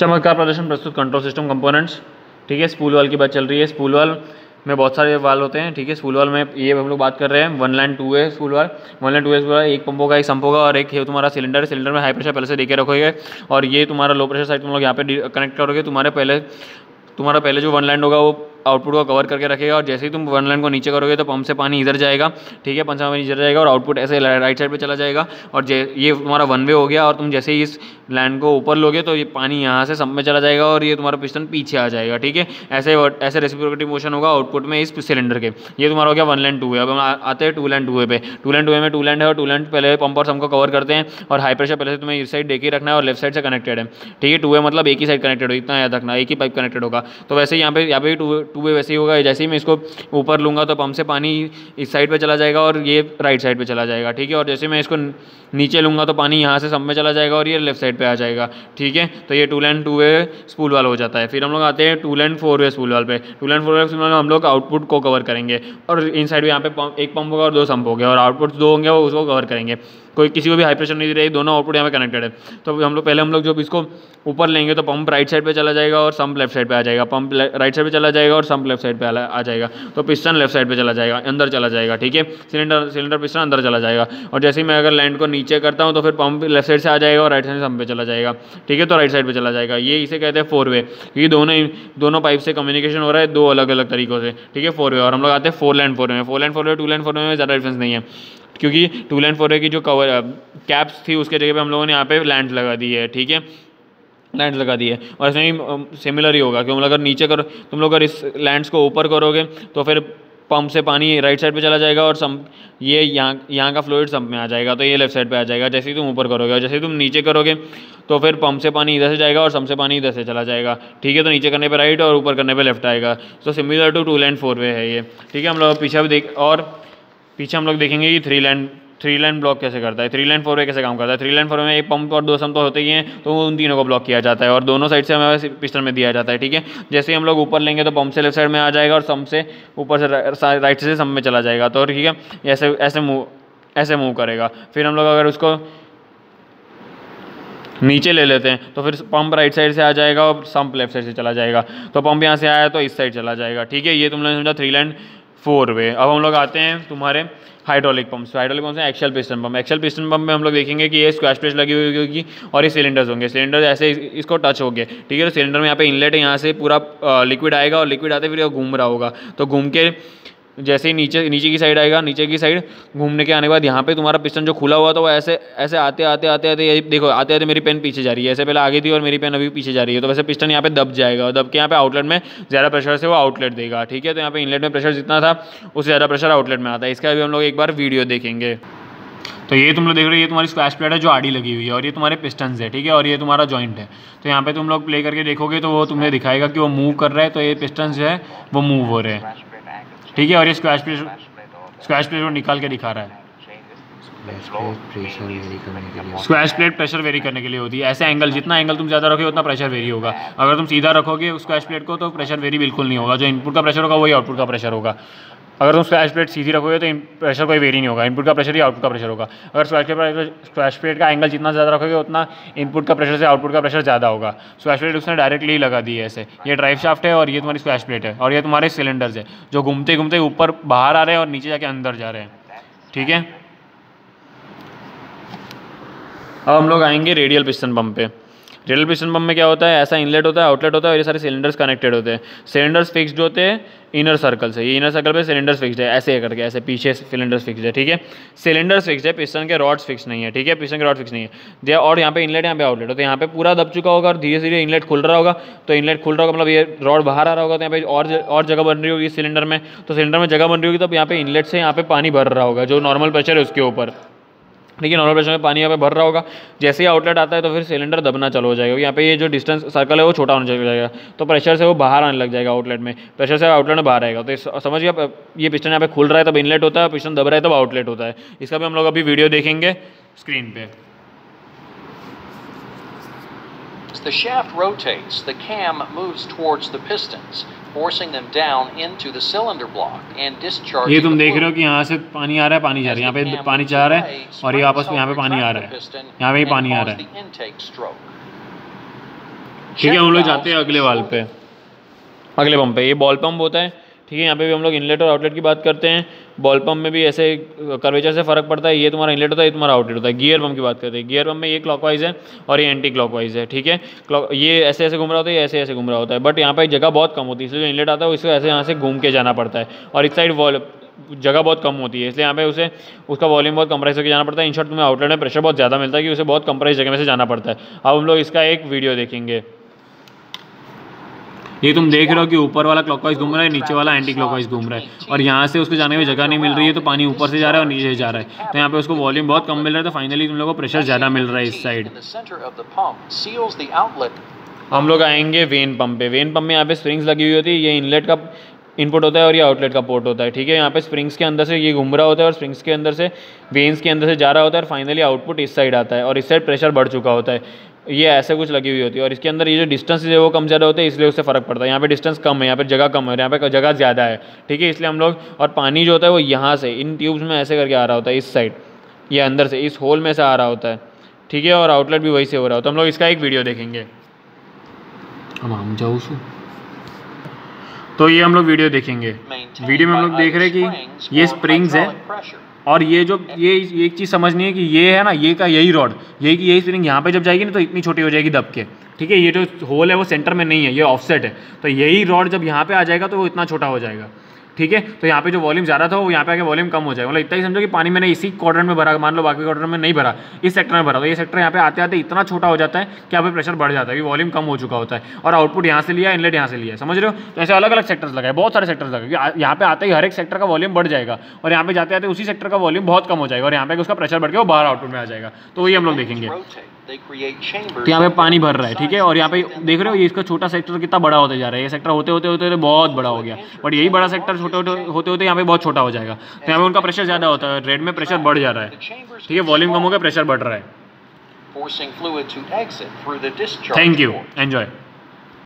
चमत्कार प्रदर्शन, प्रस्तुत कंट्रोल सिस्टम कंपोनेंट्स ठीक है स्पूल वाल की बात चल रही है स्पूल वाल में बहुत सारे वाल होते हैं, ठीक है स्पूल वाल में ये हम लोग बात कर रहे हैं वन लाइन टू है spool valve one line two है एक पंपों का एक संप होगा और एक है तुम्हारा सिलेंडर सिलेंडर में हाई प्रेशर पहले से देखे रखोगे और ये तुम्हारा लो प्रेशर साइड तुम लोग यहाँ पे कनेक्ट करोगे, तुम्हारे पहले, तुम्हारा पहले जो वन लाइन होगा वो आउटपुट को कवर करके रखेगा और जैसे ही तुम वन लाइन को नीचे करोगे तो पंप से पानी इधर जाएगा, ठीक है? पंप से पानी इधर जाएगा और आउटपुट ऐसे राइट साइड पे चला जाएगा और ये तुम्हारा वन वे हो गया और तुम जैसे ही इस लैंड को ऊपर लोगे तो ये पानी यहाँ से सब में चला जाएगा और ये तुम्हारा पिस्टन पीछे आ जाएगा, ठीक है? ऐसे ऐसे रेसिप्रोकेटिव मोशन होगा आउटपुट में इस सिलेंडर के। ये तुम्हारा हो गया वन लैंड टू है अब हम आते हैं टू लैंड टू वे पे। टू लैंड टू वे में टू लैंड है और टू लैंड पहले पंप और सबको कवर करते हैं और हाई प्रेशर पहले से तुम्हें इस साइड देख ही रखना है और लेफ़्ट साइड से कनेक्टेड है, ठीक है? टू वे मतलब एक ही साइड कनेक्टेड हो, इतना याद रखना, एक ही पाइप कनेक्टेड होगा। तो वैसे यहाँ पे यहाँ पे टू टू वे वैसे ही होगा। जैसे ही मैं इसको ऊपर लूँगा तो पंप से पानी इस साइड पर चला जाएगा और ये राइट साइड पर चला जाएगा, ठीक है? और जैसे मैं इसको नीचे लूँगा तो पानी यहाँ से सब में चला जाएगा और ये लेफ़्ट साइड पर आ जाएगा, ठीक है? तो ये two land two way spool valve हो जाता है। फिर हम लोग आते हैं two land four way spool valve पे। Two land four way spool valve हम लोग आउटपुट को कवर करेंगे और इन साइड यहाँ पे एक पंप होगा और दो संप हो गया और आउटपुट दो होंगे वो उसको कवर करेंगे। कोई किसी को भी हाई प्रेशर नहीं दे रही, दोनों आउटपुट यहाँ पे कनेक्टेड है। तो हम लोग, पहले हम लोग जब इसको ऊपर लेंगे तो पंप राइट साइड पे चला जाएगा और सम्प लेफ़्ट साइड पे आ जाएगा। पंप राइट साइड पे चला जाएगा और सम्प लेफ़्ट साइड पे आ जाएगा। तो पिस्टन लेफ़्ट साइड पे चला जाएगा, अंदर चला जाएगा, ठीक है? सिलेंडर सिलेंडर पिस्टन अंदर चला जाएगा। और जैसे ही मैं अगर लैंड को नीचे करता हूँ तो फिर पंप लेफ़्ट साइड से आ जाएगा और राइट साइड से सम्प पे चला जाएगा, ठीक है? तो राइट साइड पर चला जाएगा। ये इसे कहते हैं फोर वे क्योंकि दोनों दोनों पाइप से कम्युनिकेशन हो रहा है दो अलग अलग तरीकों से, ठीक है? फोर वे और हम लोग आते हैं फोर लैंड फोर में। Four land four way two land four way में ज़्यादा डिफरेंस नहीं है। क्योंकि टू लैंड फोर की जो कवर कैप्स थी, उसके जगह पे हम लोगों ने यहाँ पे लैंड लगा दी है, ठीक है? लैंड लगा दी है। और ऐसे ही सिमिलर ही होगा क्योंकि अगर नीचे करो, तुम लोग अगर इस लैंड्स को ऊपर करोगे तो फिर पंप से पानी राइट साइड पे चला जाएगा और सम ये यहाँ यहाँ का फ्लोइड सम्प में आ जाएगा तो ये लेफ़्ट साइड पे आ जाएगा। जैसे ही तुम ऊपर करोगे, और जैसे ही तुम नीचे करोगे तो फिर पंप से पानी इधर से जाएगा और सम से पानी इधर से चला जाएगा, ठीक है? तो नीचे करने पे राइट और ऊपर करने पे लेफ़्ट आएगा। तो similar to two land four way है ये, ठीक है? हम लोग पीछे भी देख, और पीछे हम लोग देखेंगे कि three line three line block कैसे करता है थ्री लाइन फोर वे कैसे काम करता है। थ्री लाइन फोर में एक पंप और दो सम तो होते ही हैं तो उन तीनों को ब्लॉक किया जाता है और दोनों साइड से हमें पिस्टन में दिया जाता है, ठीक है? जैसे ही हम लोग ऊपर लेंगे तो पंप से लेफ़्ट साइड में आ जाएगा और सम से ऊपर से राइट से सम में चला जाएगा तो ठीक है? ऐसे ऐसे मूव ऐसे मूव करेगा। फिर हम लोग अगर उसको नीचे ले लेते हैं तो फिर पंप राइट साइड से आ जाएगा और सम्प लेफ़्ट साइड से चला जाएगा। तो पंप यहाँ से आया तो इस साइड चला जाएगा, ठीक है? ये तुमने समझा थ्री लाइन फोर वे। अब हम लोग आते हैं तुम्हारे हाइड्रोलिक पंप हाइड्रोलिक पंप से axial piston pump axial piston pump में हम लोग देखेंगे कि ये स्क्वैश प्लेट लगी हुई होगी और ये सिलेंडर्स होंगे। सिलेंडर ऐसे इसको टच हो गए। ठीक है तो सिलेंडर में यहाँ पे इनलेट है, यहाँ से पूरा लिक्विड आएगा और लिक्विड आते फिर घूम रहा होगा। तो घूम के जैसे ही नीचे नीचे की साइड आएगा, नीचे की साइड घूमने के आने के बाद यहाँ पे तुम्हारा पिस्टन जो खुला हुआ था वो ऐसे ऐसे आते आते आते आते देखो, आते आते मेरी पेन पीछे जा रही है। ऐसे पहले आगे थी और मेरी पेन अभी पीछे जा रही है। तो वैसे पिस्टन यहाँ पे दब जाएगा दब के यहाँ पे आउटलेट में ज़्यादा प्रेशर से वो आउटलेट देगा। ठीक है? तो यहाँ पे इनलेट में प्रेशर जितना था उससे ज़्यादा प्रेशर आउटलेट में आता है। इसका भी हम लोग एक बार वीडियो देखेंगे। तो ये तुम लोग देख रहे हो, ये तुम्हारी स्क्वैश प्लेट है जो आड़ी लगी हुई है और ये तुम्हारे पिस्टन है। ठीक है? और ये तुम्हारा जॉइंट है। तो यहाँ पे तुम लोग प्ले करके देखोगे तो वो तुम्हें दिखाएगा कि वो मूव कर रहा है। तो ये पिस्टन जो है, वो मूव हो रहे हैं। ठीक है, और ये स्क्वैश प्रेशर स्क्वैश प्लेट निकाल के दिखा रहा है। स्क्वैश प्लेट प्रेशर वेरी करने के लिए होती है। ऐसे एंगल जितना एंगल तुम ज़्यादा रखोगे, उतना प्रेशर वेरी होगा। अगर तुम सीधा रखोगे स्क्वैश प्लेट को तो प्रेशर वेरी बिल्कुल नहीं होगा। जो इनपुट का प्रेशर होगा, वही आउटपुट का प्रेशर होगा। अगर तुम स्क्वैश प्लेट सीधी रखोगे तो प्रेशर कोई वेरी नहीं होगा। इनपुट का प्रेशर ही आउटपुट का प्रेशर होगा। अगर स्क्वैश प्लेट स्क्वैश प्लेट का एंगल जितना ज़्यादा रखोगे, उतना इनपुट का प्रेशर से आउटपुट का प्रेशर ज़्यादा होगा। स्क्वैश प्लेट उसने डायरेक्टली लगा दी है ऐसे। ये ड्राइव शाफ्ट है और ये तुम्हारी स्क्वैश प्लेट है और ये तुम्हारे सिलेंडर्स है, जो घूमते घूमते ऊपर बाहर आ रहे हैं और नीचे जाके अंदर जा रहे हैं। ठीक है? अब हम लोग आएँगे रेडियल पिस्टन पंप पे। पिस्टन पंप में क्या होता है? ऐसा इनलेट होता है आउटलेट होता है और ये सारे सिलेंडर्स कनेक्टेड होते हैं। सिलेंडर्स फिक्स्ड होते हैं इनर सर्कल से। ये इनर सर्कल पे सिलेंडर्स फिक्स्ड है, ऐसे करके, ऐसे पीछे सिलेंडर्स फिक्स्ड है, ठीक है? सिलेंडर्स फिक्स्ड है पिस्टन के रॉड्स फिक्स नहीं है, ठीक है? पिस्टन के रॉड फिक्स नहीं है। और यहाँ पे इनलेट यहाँ पे आउटलेट तो यहाँ पे पूरा दब चुका होगा और धीरे धीरे इनलेट खुल रहा होगा। तो इनलेट खुल रहा होगा मतलब ये रॉड बाहर आ रहा होगा तो यहाँ पे और और जगह बन रही होगी सिलेंडर में। तो सिलेंडर में जगह बन रही होगी तो यहाँ पे इनलेट से यहाँ पे पानी भर रहा होगा, जो नॉर्मल प्रेशर है उसके ऊपर। देखिए नॉर्मल प्रेशर में पानी यहाँ पे भर रहा होगा। जैसे ही आउटलेट आता है तो फिर सिलेंडर दबना चालू हो जाएगा। यहाँ पे ये जो डिस्टेंस सर्कल है वो छोटा होने चल जाएगा। तो प्रेशर से वो बाहर आने लग जाएगा आउटलेट में। प्रेशर से आउटलेट में बाहर आएगा। तो समझिए ये पिस्टन यहाँ पे खुल रहा है तब इनलेट होता है पिस्टन दब रहा है तब आउटलेट होता है। इसका भी हम लोग अभी वीडियो देखेंगे स्क्रीन पे। The shaft rotates, the cam moves towards the pistons, forcing them down into the cylinder block and discharging ये तुम देख रहे हो कि यहाँ से पानी आ रहा है पानी जा रहा है। यहाँ पे पानी जा रहा है और ये आपस में यहाँ पे पानी आ रहा है। यहाँ पे ही पानी आ रहा है। ठीक है हम लोग जाते हैं अगले वाल पे। अगले पंप पे। ये बॉल पम्प होता है। ठीक है यहाँ पे भी हम लोग इनलेट और आउटलेट की बात करते हैं। बॉल पंप में भी ऐसे कर्वेचर से फ़र्क पड़ता है, ये तुम्हारा इनलेट होता है, ये तुम्हारा आउटलेट होता है। गियर पम्प की बात करते हैं। गियर पंप में ये क्लॉकवाइज है और ये एंटी क्लॉकवाइज है, ठीक है? ये ऐसे ऐसे घूम रहा होता है, ये ऐसे ऐसे घूम रहा होता है। बट यहाँ पर जगह बहुत कम होती है, इसलिए जो इनलेट आता है, उसको ऐसे यहाँ से घूम के जाना पड़ता है। और इस साइड वॉल जगह बहुत कम होती है, इसलिए यहाँ पे उसे, उसका वॉल्यूम बहुत कंप्रेस होकर जाना पड़ता है। इन शॉर्ट तुम्हें आउटलेट में प्रेशर बहुत ज़्यादा मिलता है कि उसे बहुत कंप्रेस जगह में से जाना पड़ता है। अब हम लोग इसका एक वीडियो देखेंगे। ये तुम देख रहे हो कि ऊपर वाला क्लॉकवाइज घूम रहा है, नीचे वाला एंटी क्लॉकवाइज घूम रहा है। और यहाँ से उसको जाने में जगह नहीं मिल रही है तो पानी ऊपर से जा रहा है और नीचे से जा रहा है। तो यहाँ पे उसको वॉल्यूम बहुत कम मिल रहा है तो फाइनली तुम लोग को प्रेशर ज़्यादा मिल रहा है इस साइड हम लोग आएँगे वेन पंप पे। वेन पंप में यहाँ पे स्प्रिंग्स लगी हुई होती है, ये इनलेट का इनपुट होता है और ये आउटलेट का पोर्ट होता है, ठीक है? यहाँ पे स्प्रिंग्स के अंदर से ये घूम रहा होता है और स्प्रिंग्स के अंदर से, वेन्स के अंदर से जा रहा होता है और फाइनली आउटपुट इस साइड आता है और इस साइड प्रेशर बढ़ चुका होता है। ये ऐसे कुछ लगी हुई होती है और इसके अंदर ये जो डिस्टेंस है वो कम ज़्यादा होते हैं, इसलिए उससे फ़र्क पड़ता है। यहाँ पे डिस्टेंस कम है, यहाँ पे जगह कम है, यहाँ पे जगह ज़्यादा है, ठीक है? इसलिए हम लोग, और पानी जो होता है वो यहाँ से, इन ट्यूब्स में ऐसे करके आ रहा होता है, इस साइड ये अंदर से, इस होल में से आ रहा होता है, ठीक है? और आउटलेट भी वही से हो रहा होता है। हम लोग इसका एक वीडियो देखेंगे। हम हम जाऊँ तो ये हम लोग वीडियो देखेंगे। वीडियो में हम लोग देख रहे हैं कि ये स्प्रिंग्स है और ये जो ये एक चीज़ समझनी है कि ये है ना ये का यही रॉड यही कि यही स्प्रिंग यहाँ पे जब जाएगी ना तो इतनी छोटी हो जाएगी दब के। ठीक है ये जो होल है वो सेंटर में नहीं है ये ऑफसेट है। तो यही रॉड जब यहाँ पे आ जाएगा तो वो इतना छोटा हो जाएगा। ठीक है? तो यहाँ पे जो वॉल्यूम ज़्यादा था, वो यहाँ पे आके वॉल्यूम कम हो जाएगा। मतलब इतना ही समझो कि पानी मैंने इसी क्वाड्रेंट में भरा, मान लो बाकी क्वाड्रेंट में नहीं भरा, इस सेक्टर में भरा। तो ये सेक्टर यहाँ पे आते आते इतना छोटा हो जाता है कि यहाँ पे प्रेशर बढ़ जाता है, कि वॉल्यूम कम हो चुका होता है। और आउटपुट यहाँ से लिया इनलेट यहाँ से लिया समझ रहे हो? तो ऐसे अलग अलग सेक्टर्स लगाए, बहुत सारे सेक्टर्स लगाए यहाँ पे आते ही हर एक सेक्टर का वॉल्यूम बढ़ जाएगा और यहाँ पे जाते आते उसी सेक्टर का वॉल्यूम बहुत कम हो जाएगा और यहाँ पे उसका प्रेशर बढ़ के वो बाहर आउटपुट में आ जाएगा। तो वही हम लोग देखेंगे। तो यहाँ पे पानी भर रहा है ठीक है? और यहाँ पे देख रहे हो ये इसका छोटा सेक्टर कितना बड़ा होता जा रहा है। ये सेक्टर होते होते होते होते बहुत बड़ा हो गया। बट यही बड़ा सेक्टर छोटे होते होते होते यहाँ पे बहुत छोटा हो जाएगा। तो यहाँ पे उनका प्रेशर ज़्यादा होता है रेड में प्रेशर बढ़ जा रहा है। ठीक है? वॉल्यूम कम हो गया प्रेशर बढ़ रहा है। Thank you enjoy enjoy